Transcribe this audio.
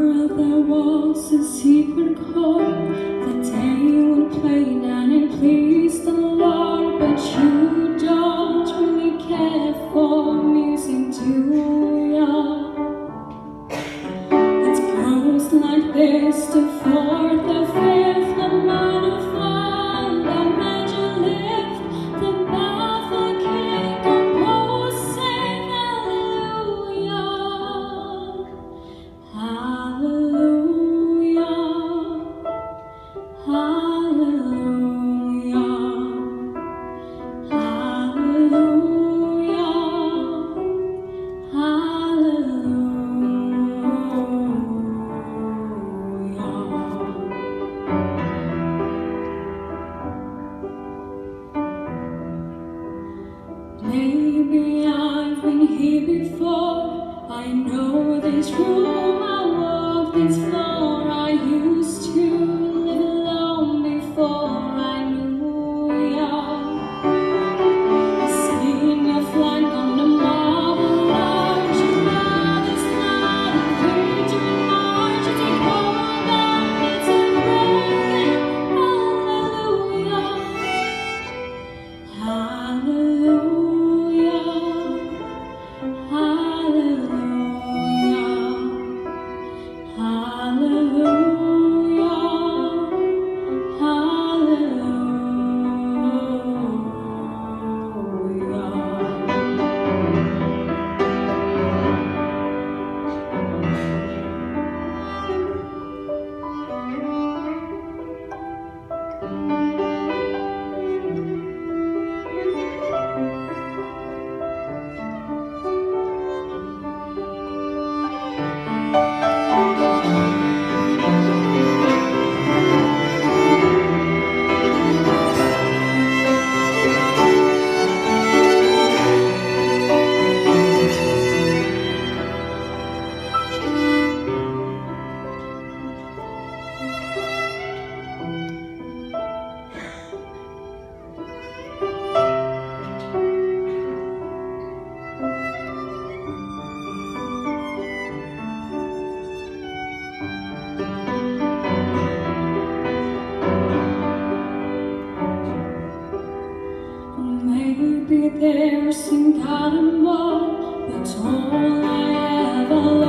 there was a secret chord that they would play and please the Lord, but you don't really care for music, do ya? It goes like this: Maybe I've been here before. I know this room, I walk this floor. I There's some kind of love that's all I ever